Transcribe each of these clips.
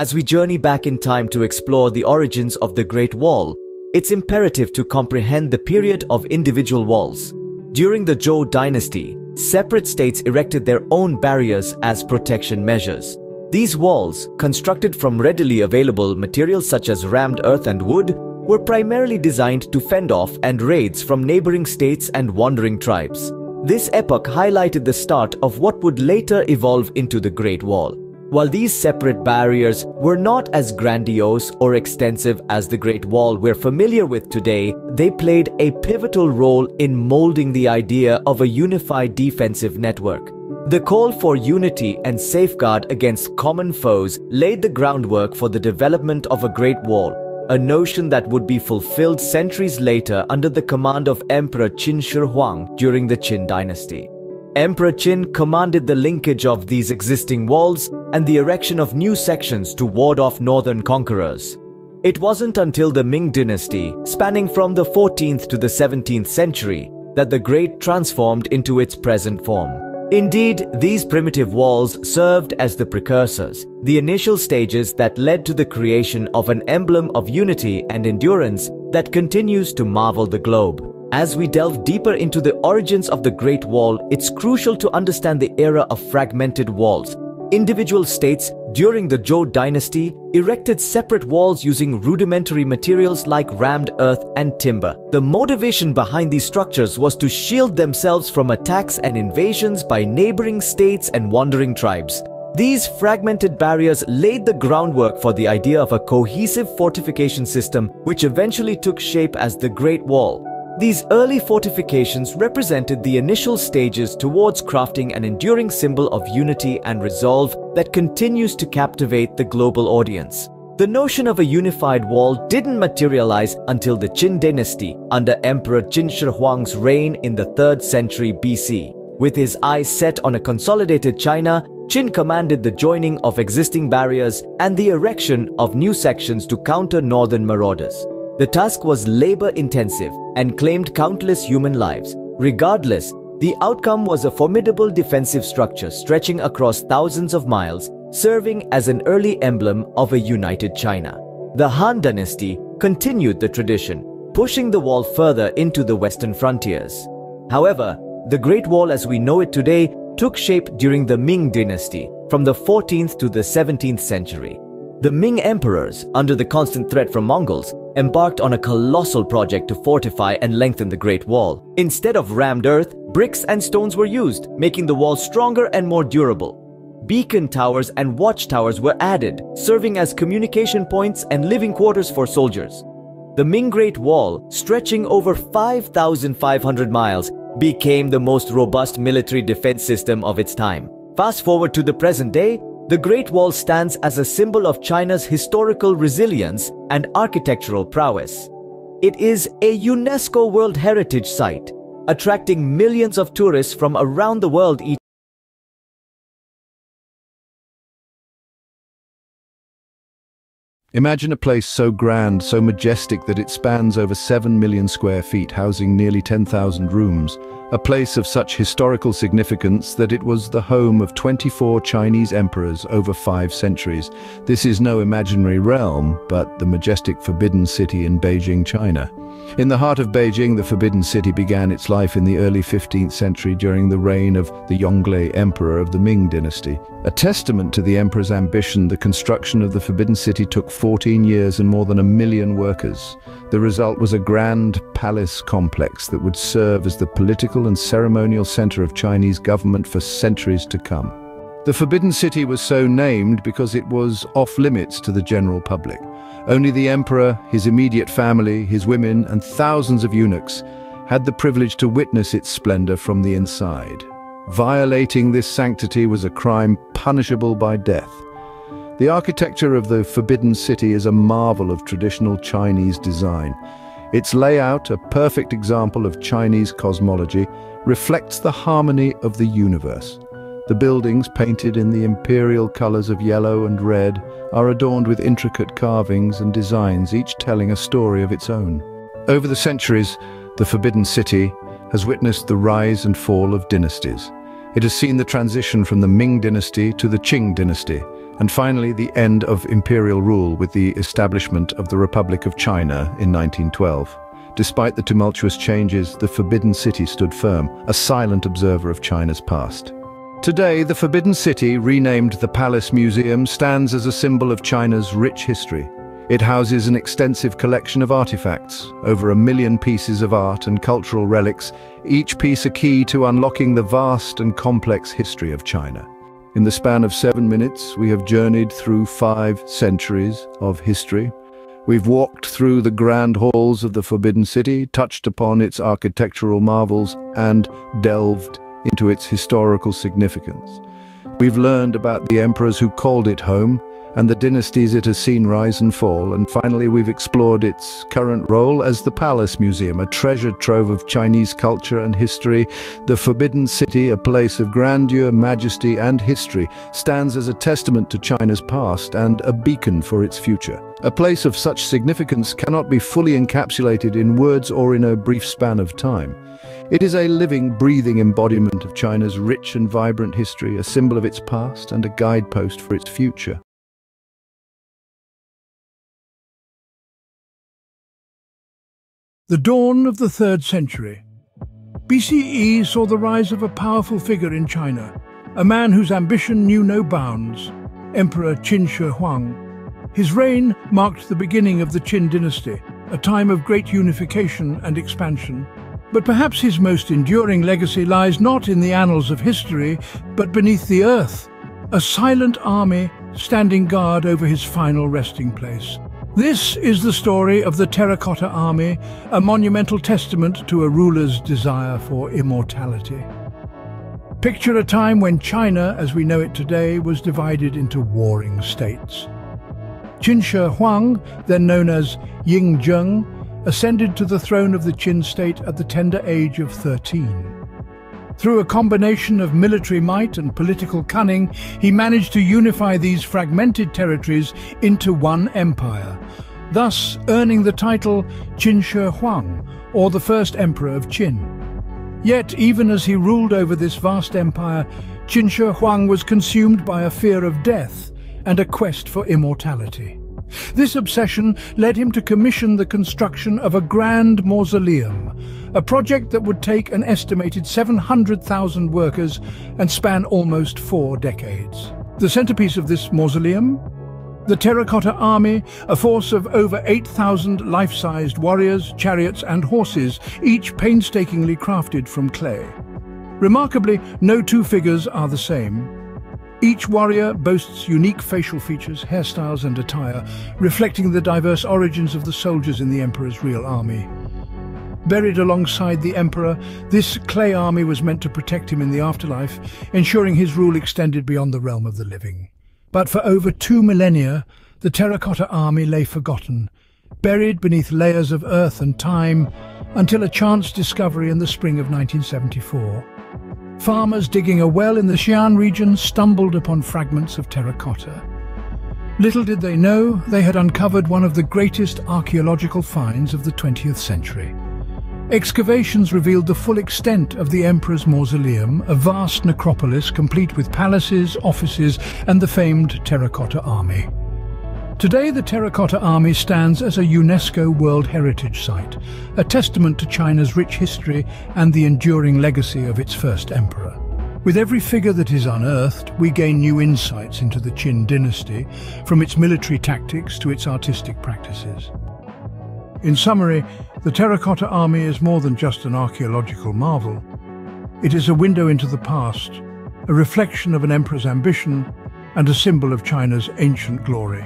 As we journey back in time to explore the origins of the Great Wall, it's imperative to comprehend the period of individual walls. During the Zhou dynasty, separate states erected their own barriers as protection measures. These walls, constructed from readily available materials such as rammed earth and wood, were primarily designed to fend off and raids from neighboring states and wandering tribes. This epoch highlighted the start of what would later evolve into the Great Wall. While these separate barriers were not as grandiose or extensive as the Great Wall we're familiar with today, they played a pivotal role in molding the idea of a unified defensive network. The call for unity and safeguard against common foes laid the groundwork for the development of a Great Wall, a notion that would be fulfilled centuries later under the command of Emperor Qin Shi Huang during the Qin dynasty. Emperor Qin commanded the linkage of these existing walls and the erection of new sections to ward off northern conquerors. It wasn't until the Ming dynasty, spanning from the 14th to the 17th century, that the Great transformed into its present form. Indeed, these primitive walls served as the precursors, the initial stages that led to the creation of an emblem of unity and endurance that continues to marvel the globe. As we delve deeper into the origins of the Great Wall, it's crucial to understand the era of fragmented walls, Individual states during the Zhou dynasty erected separate walls using rudimentary materials like rammed earth and timber. The motivation behind these structures was to shield themselves from attacks and invasions by neighboring states and wandering tribes. These fragmented barriers laid the groundwork for the idea of a cohesive fortification system which eventually took shape as the Great Wall. These early fortifications represented the initial stages towards crafting an enduring symbol of unity and resolve that continues to captivate the global audience. The notion of a unified wall didn't materialize until the Qin dynasty under Emperor Qin Shi Huang's reign in the 3rd century BC. With his eyes set on a consolidated China, Qin commanded the joining of existing barriers and the erection of new sections to counter northern marauders. The task was labor-intensive and claimed countless human lives. Regardless, the outcome was a formidable defensive structure stretching across thousands of miles, serving as an early emblem of a united China. The Han dynasty continued the tradition, pushing the wall further into the western frontiers. However, the Great Wall as we know it today took shape during the Ming dynasty from the 14th to the 17th century. The Ming emperors, under the constant threat from Mongols, embarked on a colossal project to fortify and lengthen the Great Wall. Instead of rammed earth, bricks and stones were used, making the wall stronger and more durable. Beacon towers and watchtowers were added, serving as communication points and living quarters for soldiers. The Ming Great Wall, stretching over 5,500 miles, became the most robust military defense system of its time. Fast forward to the present day, the Great Wall stands as a symbol of China's historical resilience and architectural prowess. It is a UNESCO World Heritage Site, attracting millions of tourists from around the world each Imagine a place so grand, so majestic that it spans over 7 million square feet, housing nearly 10,000 rooms. A place of such historical significance that it was the home of 24 Chinese emperors over five centuries. This is no imaginary realm, but the majestic Forbidden City in Beijing, China. In the heart of Beijing, the Forbidden City began its life in the early 15th century during the reign of the Yongle Emperor of the Ming dynasty. A testament to the emperor's ambition, the construction of the Forbidden City took 14 years and more than a million workers. The result was a grand palace complex that would serve as the political and ceremonial center of Chinese government for centuries to come. The Forbidden City was so named because it was off-limits to the general public. Only the emperor, his immediate family, his women, and thousands of eunuchs had the privilege to witness its splendor from the inside. Violating this sanctity was a crime punishable by death. The architecture of the Forbidden City is a marvel of traditional Chinese design. Its layout, a perfect example of Chinese cosmology, reflects the harmony of the universe. The buildings, painted in the imperial colors of yellow and red, are adorned with intricate carvings and designs, each telling a story of its own. Over the centuries, the Forbidden City has witnessed the rise and fall of dynasties. It has seen the transition from the Ming dynasty to the Qing dynasty, And finally, the end of imperial rule with the establishment of the Republic of China in 1912. Despite the tumultuous changes, the Forbidden City stood firm, a silent observer of China's past. Today, the Forbidden City, renamed the Palace Museum, stands as a symbol of China's rich history. It houses an extensive collection of artifacts, over a million pieces of art and cultural relics, each piece a key to unlocking the vast and complex history of China. In the span of seven minutes, we have journeyed through five centuries of history. We've walked through the grand halls of the Forbidden City, touched upon its architectural marvels, and delved into its historical significance. We've learned about the emperors who called it home, and the dynasties it has seen rise and fall, and finally we've explored its current role as the Palace Museum, a treasured trove of Chinese culture and history. The Forbidden City, a place of grandeur, majesty and history, stands as a testament to China's past and a beacon for its future. A place of such significance cannot be fully encapsulated in words or in a brief span of time. It is a living, breathing embodiment of China's rich and vibrant history, a symbol of its past and a guidepost for its future. The dawn of the third century. BCE saw the rise of a powerful figure in China, a man whose ambition knew no bounds, Emperor Qin Shi Huang. His reign marked the beginning of the Qin dynasty, a time of great unification and expansion. But perhaps his most enduring legacy lies not in the annals of history, but beneath the earth, a silent army standing guard over his final resting place. This is the story of the Terracotta Army, a monumental testament to a ruler's desire for immortality. Picture a time when China, as we know it today, was divided into warring states. Qin Shi Huang, then known as Ying Zheng, ascended to the throne of the Qin state at the tender age of 13. Through a combination of military might and political cunning, he managed to unify these fragmented territories into one empire, thus earning the title Qin Shi Huang, or the first emperor of Qin. Yet, even as he ruled over this vast empire, Qin Shi Huang was consumed by a fear of death and a quest for immortality. This obsession led him to commission the construction of a grand mausoleum, a project that would take an estimated 700,000 workers and span almost four decades. The centerpiece of this mausoleum? The Terracotta Army, a force of over 8,000 life-sized warriors, chariots and horses, each painstakingly crafted from clay. Remarkably, no two figures are the same. Each warrior boasts unique facial features, hairstyles and attire, reflecting the diverse origins of the soldiers in the Emperor's real army. Buried alongside the Emperor, this clay army was meant to protect him in the afterlife, ensuring his rule extended beyond the realm of the living. But for over two millennia, the Terracotta Army lay forgotten, buried beneath layers of earth and time, until a chance discovery in the spring of 1974. Farmers digging a well in the Xi'an region stumbled upon fragments of terracotta. Little did they know they had uncovered one of the greatest archaeological finds of the 20th century. Excavations revealed the full extent of the Emperor's Mausoleum, a vast necropolis complete with palaces, offices and the famed Terracotta Army. Today the Terracotta Army stands as a UNESCO World Heritage Site, a testament to China's rich history and the enduring legacy of its first emperor. With every figure that is unearthed, we gain new insights into the Qin dynasty, from its military tactics to its artistic practices. In summary, the Terracotta Army is more than just an archaeological marvel. It is a window into the past, a reflection of an emperor's ambition, and a symbol of China's ancient glory.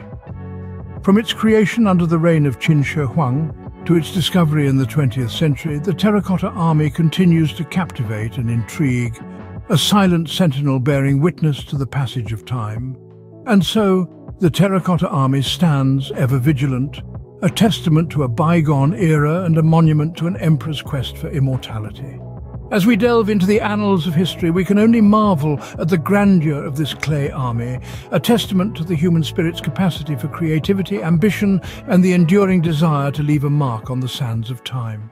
From its creation under the reign of Qin Shi Huang to its discovery in the 20th century, the Terracotta Army continues to captivate and intrigue, a silent sentinel bearing witness to the passage of time. And so, the Terracotta Army stands, ever vigilant, a testament to a bygone era and a monument to an emperor's quest for immortality. As we delve into the annals of history, we can only marvel at the grandeur of this clay army, a testament to the human spirit's capacity for creativity, ambition, and the enduring desire to leave a mark on the sands of time.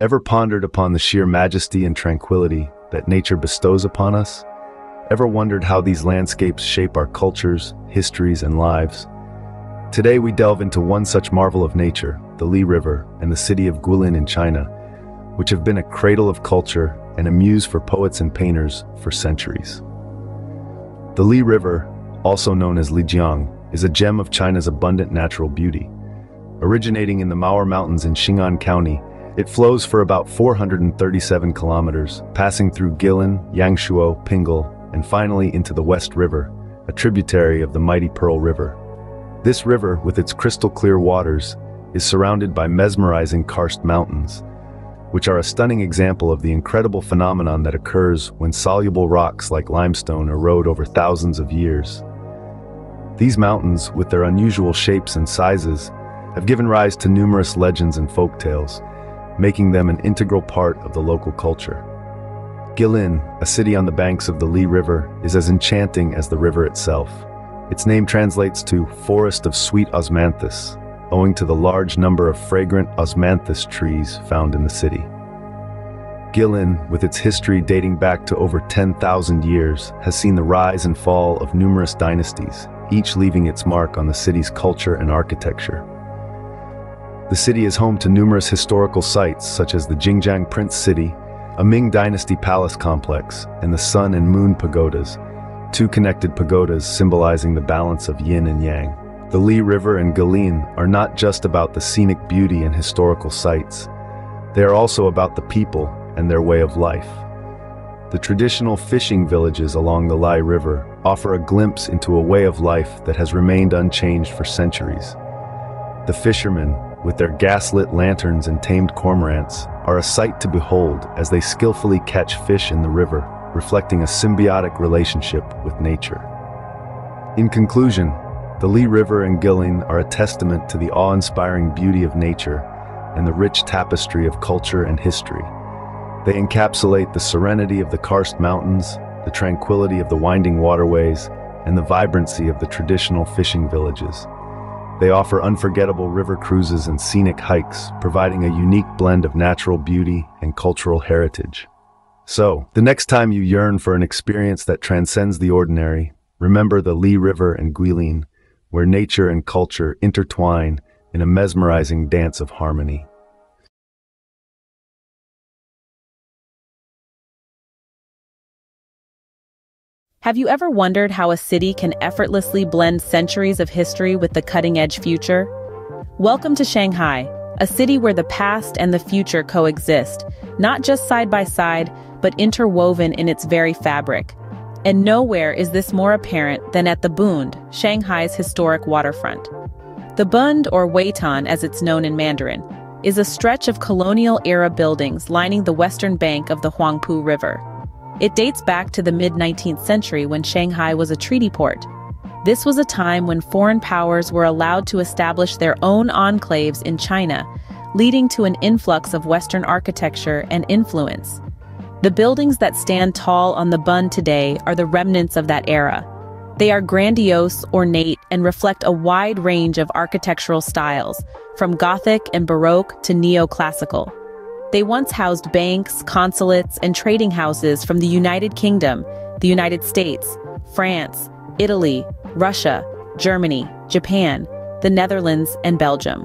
Ever pondered upon the sheer majesty and tranquility that nature bestows upon us? Ever wondered how these landscapes shape our cultures, histories, and lives? Today we delve into one such marvel of nature, the Li River and the city of Guilin in China, which have been a cradle of culture and a muse for poets and painters for centuries. The Li River, also known as Lijiang, is a gem of China's abundant natural beauty. Originating in the Mao'er Mountains in Xing'an County, it flows for about 437 kilometers, passing through Guilin, Yangshuo, Pingle, and finally into the West River, a tributary of the mighty Pearl River. This river, with its crystal-clear waters, is surrounded by mesmerizing karst mountains, which are a stunning example of the incredible phenomenon that occurs when soluble rocks like limestone erode over thousands of years. These mountains, with their unusual shapes and sizes, have given rise to numerous legends and folk tales, making them an integral part of the local culture. Guilin, a city on the banks of the Li River, is as enchanting as the river itself. Its name translates to Forest of Sweet Osmanthus, owing to the large number of fragrant osmanthus trees found in the city. Guilin, with its history dating back to over 10,000 years, has seen the rise and fall of numerous dynasties, each leaving its mark on the city's culture and architecture. The city is home to numerous historical sites such as the Jingjiang Prince City, a Ming Dynasty palace complex, and the Sun and Moon Pagodas, two connected pagodas symbolizing the balance of yin and yang. The Li River and Guilin are not just about the scenic beauty and historical sites. They are also about the people and their way of life. The traditional fishing villages along the Li River offer a glimpse into a way of life that has remained unchanged for centuries. The fishermen, with their gaslit lanterns and tamed cormorants, are a sight to behold as they skillfully catch fish in the river, reflecting a symbiotic relationship with nature. In conclusion, the Li River and Guilin are a testament to the awe-inspiring beauty of nature and the rich tapestry of culture and history. They encapsulate the serenity of the karst mountains, the tranquility of the winding waterways, and the vibrancy of the traditional fishing villages. They offer unforgettable river cruises and scenic hikes, providing a unique blend of natural beauty and cultural heritage. So, the next time you yearn for an experience that transcends the ordinary, remember the Li River and Guilin, where nature and culture intertwine in a mesmerizing dance of harmony. Have you ever wondered how a city can effortlessly blend centuries of history with the cutting-edge future? Welcome to Shanghai, a city where the past and the future coexist, not just side by side, but interwoven in its very fabric. And nowhere is this more apparent than at the Bund, Shanghai's historic waterfront. The Bund, or Waitan as it's known in Mandarin, is a stretch of colonial-era buildings lining the western bank of the Huangpu River. It dates back to the mid-19th century when Shanghai was a treaty port. This was a time when foreign powers were allowed to establish their own enclaves in China, leading to an influx of Western architecture and influence. The buildings that stand tall on the Bund today are the remnants of that era. They are grandiose, ornate, and reflect a wide range of architectural styles, from Gothic and Baroque to neoclassical. They once housed banks, consulates, and trading houses from the United Kingdom, the United States, France, Italy, Russia, Germany, Japan, the Netherlands, and Belgium.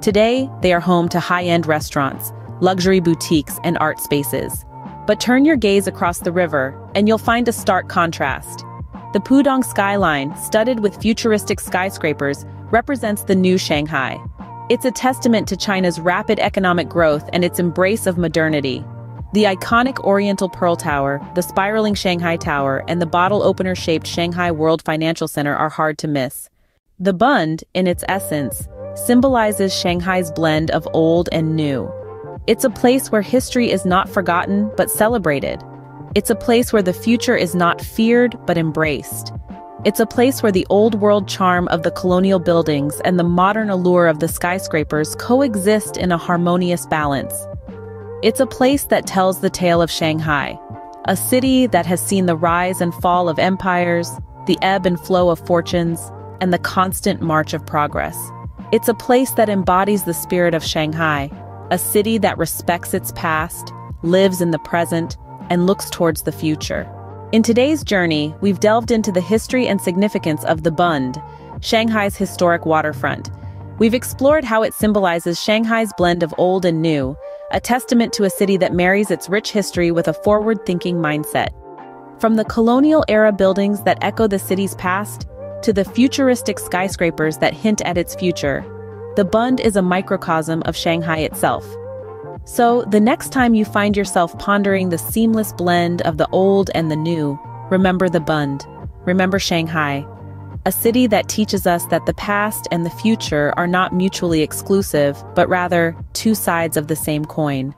Today, they are home to high-end restaurants, luxury boutiques, and art spaces. But turn your gaze across the river, and you'll find a stark contrast. The Pudong skyline, studded with futuristic skyscrapers, represents the new Shanghai. It's a testament to China's rapid economic growth and its embrace of modernity. The iconic Oriental Pearl Tower, the spiraling Shanghai Tower, and the bottle opener-shaped Shanghai World Financial Center are hard to miss. The Bund, in its essence, symbolizes Shanghai's blend of old and new. It's a place where history is not forgotten but celebrated. It's a place where the future is not feared but embraced. It's a place where the old world charm of the colonial buildings and the modern allure of the skyscrapers coexist in a harmonious balance. It's a place that tells the tale of Shanghai, a city that has seen the rise and fall of empires, the ebb and flow of fortunes, and the constant march of progress. It's a place that embodies the spirit of Shanghai, a city that respects its past, lives in the present, and looks towards the future. In today's journey, we've delved into the history and significance of the Bund, Shanghai's historic waterfront. We've explored how it symbolizes Shanghai's blend of old and new, a testament to a city that marries its rich history with a forward-thinking mindset. From the colonial-era buildings that echo the city's past, to the futuristic skyscrapers that hint at its future, the Bund is a microcosm of Shanghai itself. So, the next time you find yourself pondering the seamless blend of the old and the new, remember the Bund. Remember Shanghai, a city that teaches us that the past and the future are not mutually exclusive, but rather two sides of the same coin.